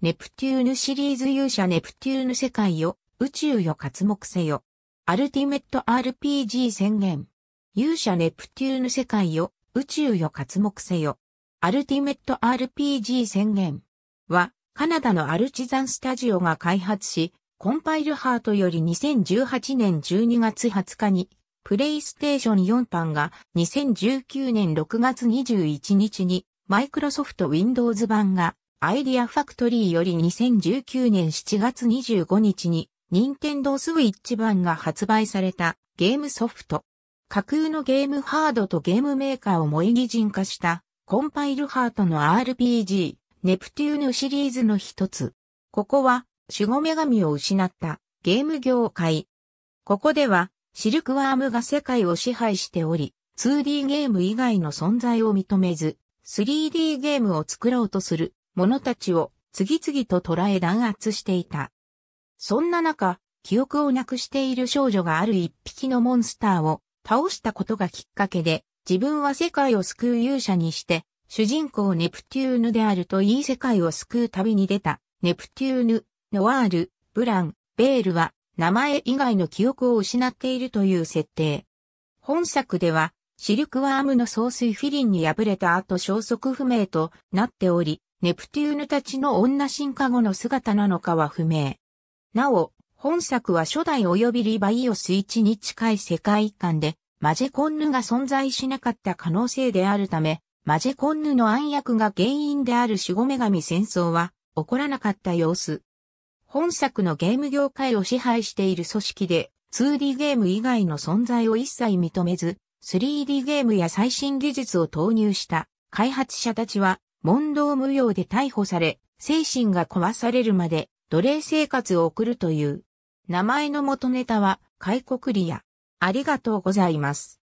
ネプテューヌシリーズ勇者ネプテューヌ世界よ、宇宙よ活目せよ。アルティメット RPG 宣言。勇者ネプテューヌ世界よ、宇宙よ活目せよ。アルティメット RPG 宣言は、カナダのアルチザンスタジオが開発し、コンパイルハートより2018年12月20日に、プレイステーション4版が2019年6月21日に、マイクロソフト Windows 版がアイディアファクトリーより2019年7月25日に、任天堂スイッチ版が発売されたゲームソフト。架空のゲームハードとゲームメーカーを模擬人化したコンパイルハートの RPG、ネプテューヌシリーズの一つ。ここは守護女神を失ったゲーム業界。ここではシルクワームが世界を支配しており、2D ゲーム以外の存在を認めず、3D ゲームを作ろうとする者たちを次々と捉え弾圧していた。そんな中、記憶をなくしている少女がある一匹のモンスターを倒したことがきっかけで、自分は世界を救う勇者にして、主人公ネプテューヌであるといい世界を救う旅に出た、ネプテューヌ、ノワール、ブラン、ベールは、名前以外の記憶を失っているという設定。本作では、シルクワームの総帥フィリンに敗れた後消息不明となっており、ネプテューヌたちの女進化後の姿なのかは不明。なお、本作は初代及びリバイオス1に近い世界観で、マジェコンヌが存在しなかった可能性であるため、マジェコンヌの暗躍が原因である守護女神戦争は起こらなかった様子。本作のゲーム業界を支配している組織で 2D ゲーム以外の存在を一切認めず 3D ゲームや最新技術を投入した開発者たちは問答無用で逮捕され精神が壊されるまで奴隷生活を送るという名前の元ネタは開国リア。ありがとうございます。